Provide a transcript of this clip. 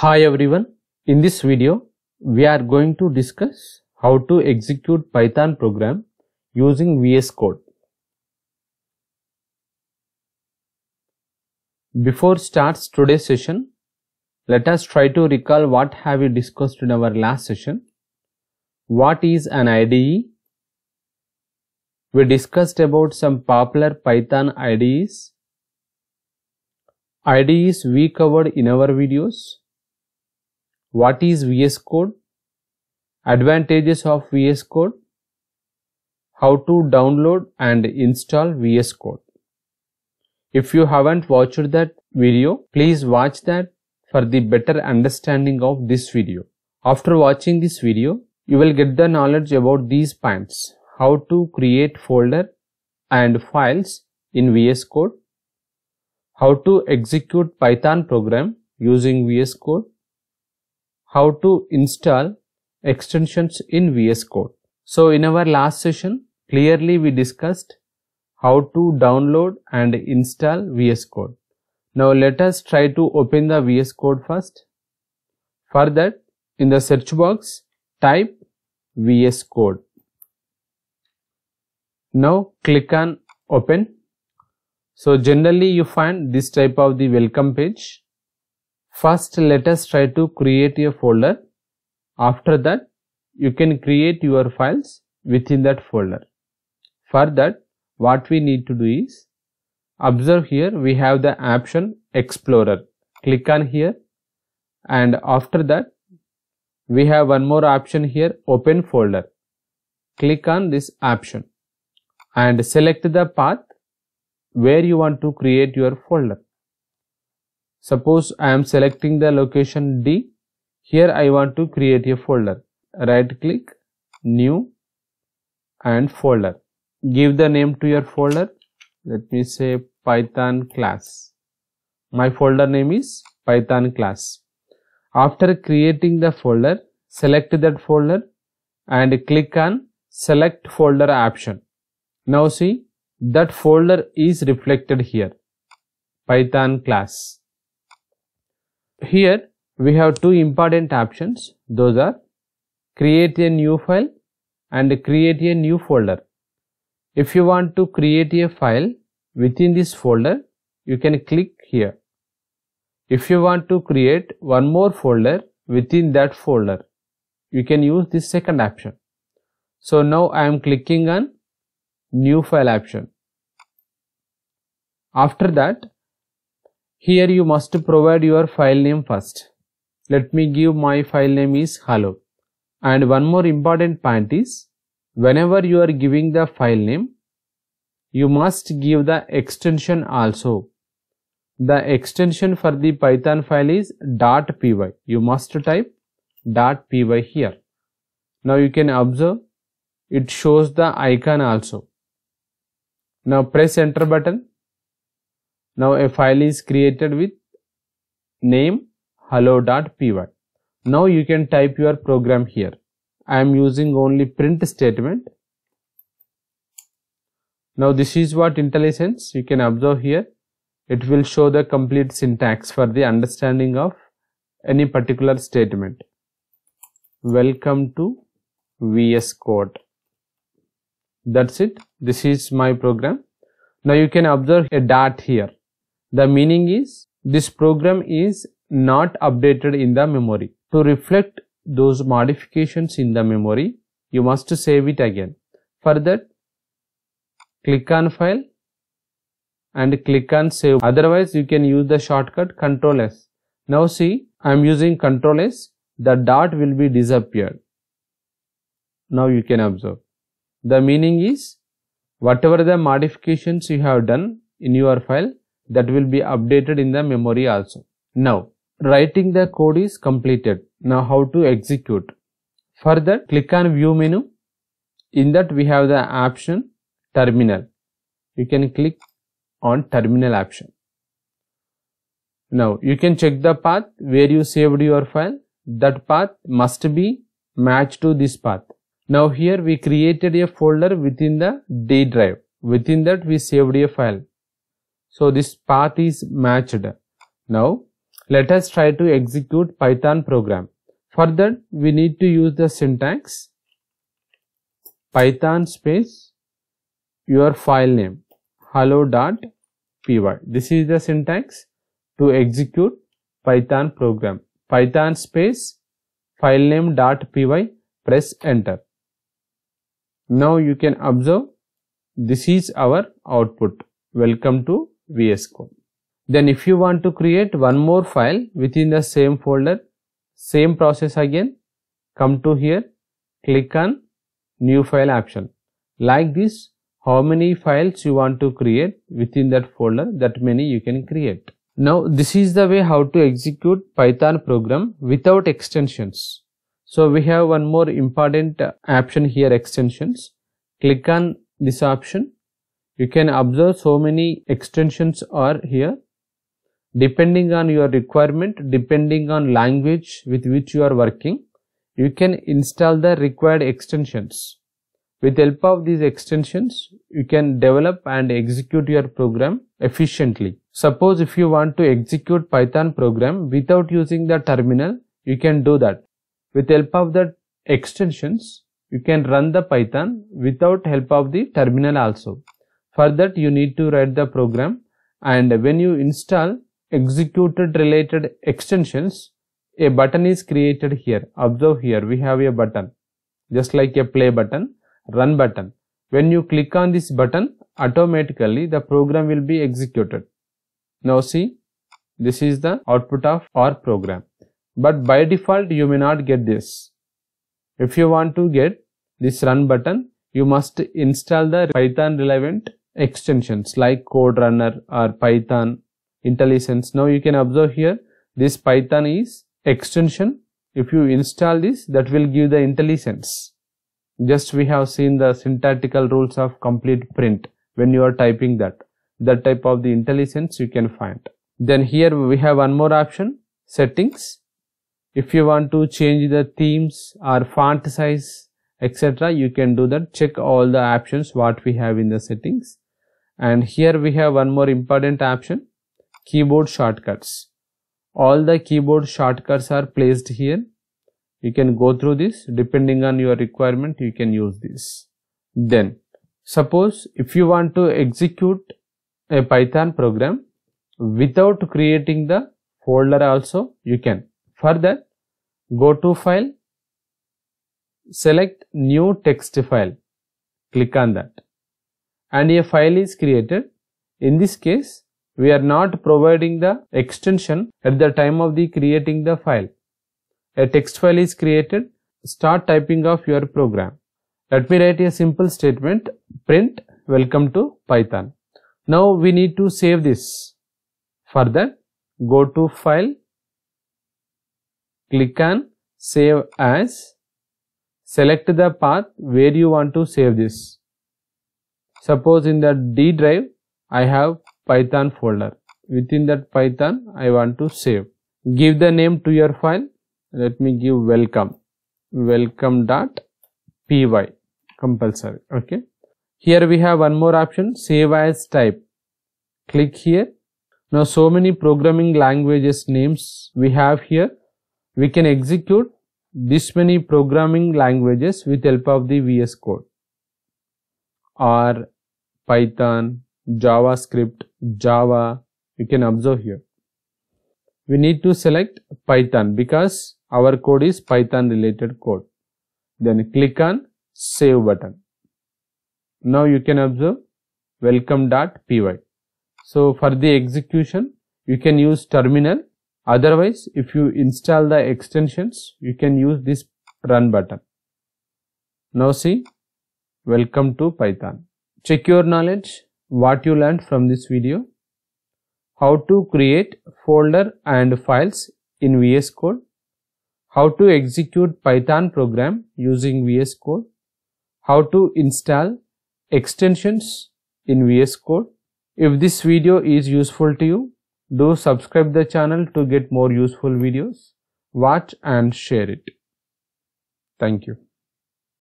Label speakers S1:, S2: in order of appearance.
S1: Hi everyone. In this video, we are going to discuss how to execute Python program using VS Code. Before starts today's session, let us try to recall what have we discussed in our last session. What is an IDE? We discussed about some popular Python IDEs. IDEs we covered in our videos. What is VS Code? Advantages of VS Code. How to download and install VS Code. If you haven't watched that video, please watch that for the better understanding of this video. After watching this video, you will get the knowledge about these points. How to create folder and files in VS Code. How to execute Python program using VS Code. How to install extensions in VS Code. So in our last session, clearly we discussed how to download and install VS Code. Now let us try to open the VS Code first. For that, in the search box, type VS Code. Now click on open. So generally you find this type of the welcome page. First let us try to create a folder. After that you can create your files within that folder. For that what we need to do is observe here we have the option explorer. Click on here. And after that we have one more option here open folder. Click on this option. And select the path where you want to create your folder suppose i am selecting the location d. Here i want to create a folder. Right click new and folder. Give the name to your folder. Let me say python class. My folder name is python class. After creating the folder select that folder and click on select folder option. Now see that folder is reflected here. Python class here we have two important options. Those are create a new file and create a new folder. If you want to create a file within this folder you can click here. If you want to create one more folder within that folder you can use this second option. So now i am clicking on new file option. After that here you must provide your file name first. Let me give my file name is hello. And one more important point is whenever you are giving the file name you must give the extension also. The extension for the python file is .py you must type .py here. Now you can observe it shows the icon also. Now press enter button now a file is created with name hello.py now you can type your program here. I am using only print statement. Now this is what IntelliSense you can observe here. It will show the complete syntax for the understanding of any particular statement. Welcome to vs code. That's it. This is my program. Now you can observe a dot here the meaning is this program is not updated in the memory. To reflect those modifications in the memory you must save it again. For that click on file and click on save. Otherwise you can use the shortcut Ctrl s. Now see i am using Ctrl s. The dot will be disappeared. Now you can observe. The meaning is whatever the modifications you have done in your file that will be updated in the memory also. Now writing the code is completed. Now how to execute? For that click on view menu. In that we have the option terminal. You can click on terminal option. Now you can check the path where you saved your file. That path must be matched to this path. Now here we created a folder within the d drive. Within that we saved a file so this path is matched. Now let us try to execute python program. For that we need to use the syntax python space your file name hello.py this is the syntax to execute python program. Python space file name dot py press enter. Now you can observe this is our output. Welcome to vs code. Then if you want to create one more file within the same folder same process again come to here click on new file option. Like this how many files you want to create within that folder that many you can create. Now this is the way how to execute python program without extensions. So we have one more important option here extensions. Click on this option you can observe so many extensions are here. Depending on your requirement depending on language with which you are working you can install the required extensions. With help of these extensions you can develop and execute your program efficiently. Suppose if you want to execute python program without using the terminal you can do that. With help of the extensions you can run the python without help of the terminal also for that you need to write the program. And when you install executed related extensions a button is created here. Observe here we have a button. Just like a play button run button. When you click on this button automatically the program will be executed. Now see this is the output of our program. But by default you may not get this. If you want to get this run button you must install the python relevant extensions like code runner or python IntelliSense. Now you can observe here this Python is extension. If you install this that will give the IntelliSense. Just we have seen the syntactical rules of complete print when you are typing that. That type of the IntelliSense you can find. Then here we have one more option settings. If you want to change the themes or font size etc you can do that check all the options what we have in the settings and here we have one more important option keyboard shortcuts. All the keyboard shortcuts are placed here. You can go through this. Depending on your requirement you can use this. Then suppose if you want to execute a python program without creating the folder also you can. For that go to file select new text file. Click on that and a file is created in this case we are not providing the extension at the time of the creating the file. A text file is created, start typing of your program. Let me write a simple statement, print welcome to Python. Now we need to save this. For that, go to file, click on save as, select the path where you want to save this. Suppose in the D drive, I have python folder. Within that python i want to save. Give the name to your file. Let me give welcome. Welcome dot py. Compulsory. Okay. Here we have one more option. Save as type. Click here. Now so many programming languages names we have here. We can execute this many programming languages with help of the vs code or python javascript Java, you can observe here. We need to select Python because our code is Python related code. Then click on save button. Now you can observe welcome.py. So for the execution, you can use terminal. Otherwise, if you install the extensions, you can use this run button. Now see, welcome to Python. Check your knowledge what you learned from this video how to create folder and files in VS Code how to execute Python program using VS Code how to install extensions in VS Code. If this video is useful to you do subscribe the channel to get more useful videos. Watch and share it. Thank you